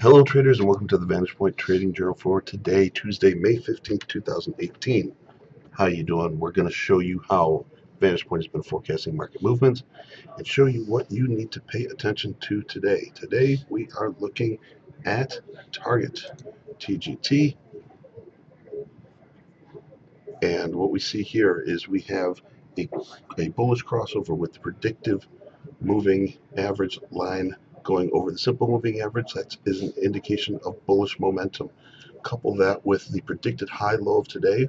Hello traders and welcome to the VantagePoint Trading Journal for today, Tuesday, May 15th, 2018. How you doing? We're going to show you how VantagePoint has been forecasting market movements and show you what you need to pay attention to today. Today we are looking at Target, TGT, and what we see here is we have a, a bullish crossover with the predictive moving average line going over the simple moving average, that is an indication of bullish momentum. Couple that with the predicted high low of today,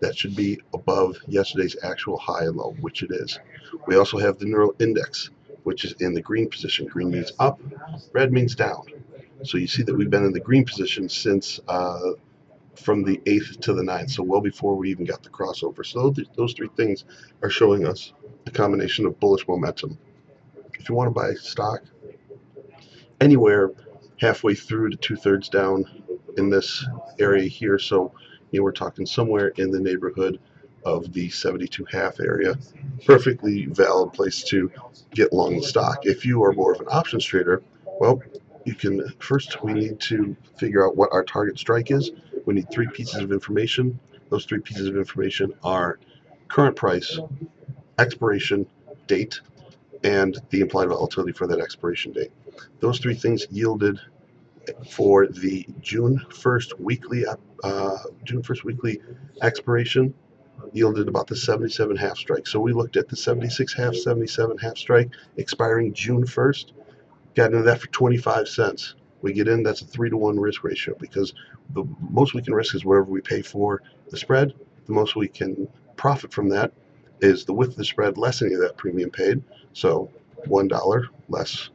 that should be above yesterday's actual high and low, which it is. We also have the neural index, which is in the green position. Green means up, red means down. So you see that we've been in the green position since uh, from the 8th to the 9th, so well before we even got the crossover. So those three things are showing us a combination of bullish momentum. If you want to buy stock, anywhere halfway through to two-thirds down in this area here. So, you know, we're talking somewhere in the neighborhood of the 72 half area. Perfectly valid place to get long stock. If you are more of an options trader, well, you can first we need to figure out what our target strike is. We need three pieces of information. Those three pieces of information are current price, expiration date, and the implied volatility for that expiration date. Those three things yielded for the June 1st weekly uh, June 1st weekly expiration yielded about the 77 half strike. So we looked at the 76 half, 77 half strike expiring June 1st. Got into that for 25 cents. We get in, that's a three to one risk ratio because the most we can risk is whatever we pay for the spread. The most we can profit from that is the width of the spread less any of that premium paid. So $1 less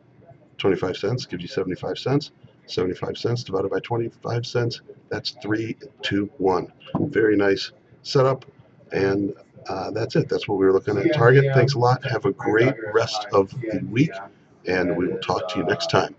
25 cents gives you 75 cents. 75 cents divided by 25 cents, that's 3 to 1. Very nice setup. And uh, that's it. That's what we were looking at. Target. Thanks a lot. Have a great rest of the week. And we will talk to you next time.